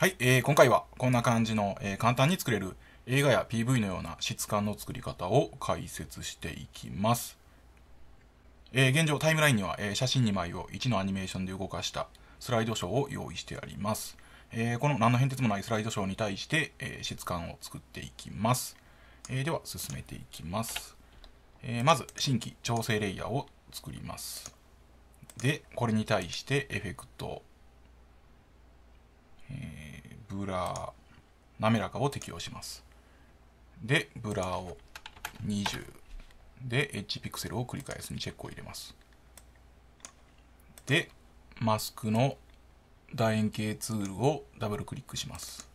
はい、えー今回はこんな感じの、えー簡単に作れる映画や PV のような質感の作り方を解説していきます。えー現状タイムラインには、えー写真2枚を1のアニメーションで動かしたスライドショーを用意してあります。えーこの何の変哲もないスライドショーに対して、えー質感を作っていきます。えーでは進めていきます。えーまず新規調整レイヤーを作ります。で、これに対してエフェクト、ブラー、滑らかを適用します。で、ブラーを20で、エッジピクセルを繰り返すにチェックを入れます。で、マスクの楕円形ツールをダブルクリックします。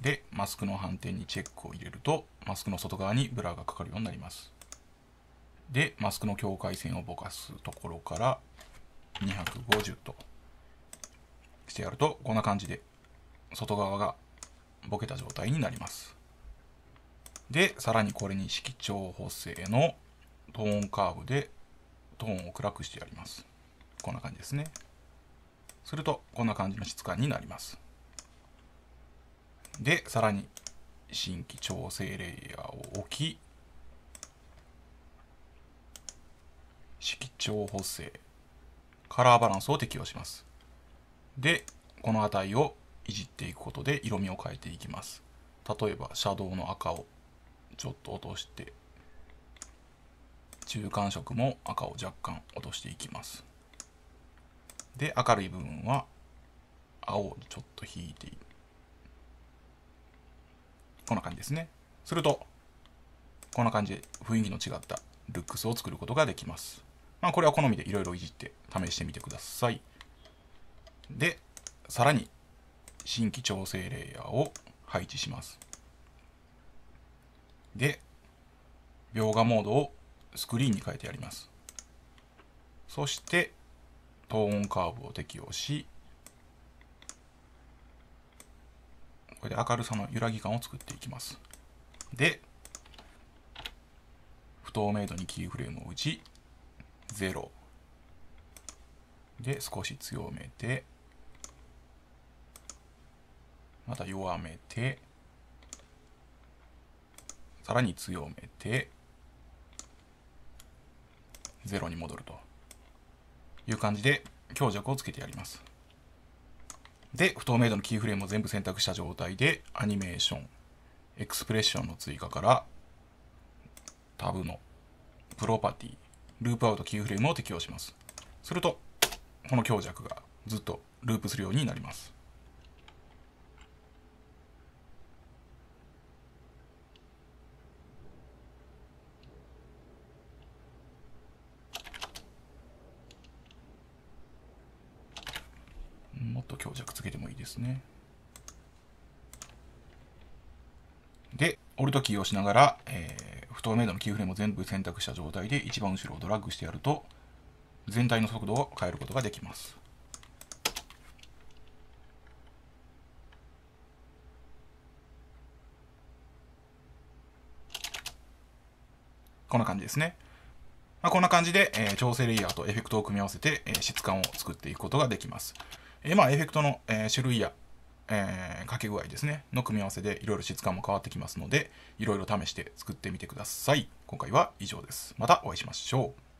で、マスクの反転にチェックを入れると、マスクの外側にブラーがかかるようになります。で、マスクの境界線をぼかすところから250としてやると、こんな感じで外側がボケた状態になります。で、さらにこれに色調補正のトーンカーブでトーンを暗くしてやります。こんな感じですね。すると、こんな感じの質感になります。で、さらに新規調整レイヤーを置き、色調補正、カラーバランスを適用します。で、この値をいじっていくことで色味を変えていきます。例えば、シャドウの赤をちょっと落として、中間色も赤を若干落としていきます。で、明るい部分は青をちょっと引いていこんな感じですね。すると、こんな感じで雰囲気の違ったルックスを作ることができます。まあ、これは好みでいろいろいじって試してみてください。で、さらに新規調整レイヤーを配置します。で、描画モードをスクリーンに変えてやります。そして、トーンカーブを適用し、これで明るさの揺らぎ感を作っていきます。で、不透明度にキーフレームを打ち、0。で、少し強めて、また弱めて、さらに強めて、0に戻るという感じで強弱をつけてやります。で、不透明度のキーフレームを全部選択した状態で、アニメーション、エクスプレッションの追加から、タブのプロパティ、ループアウトキーフレームを適用します。すると、この強弱がずっとループするようになります。もっと強弱つけてもいいですね。で、オルトキーをしながら、えー不透明度のキーフレームを全部選択した状態で一番後ろをドラッグしてやると、全体の速度を変えることができます。こんな感じですね。まあ、こんな感じで、えー調整レイヤーとエフェクトを組み合わせて、えー質感を作っていくことができます。えーまあ、エフェクトの、えー種類や、えー掛け具合ですね、の組み合わせでいろいろ質感も変わってきますので、いろいろ試して作ってみてください。今回は以上です。またお会いしましょう。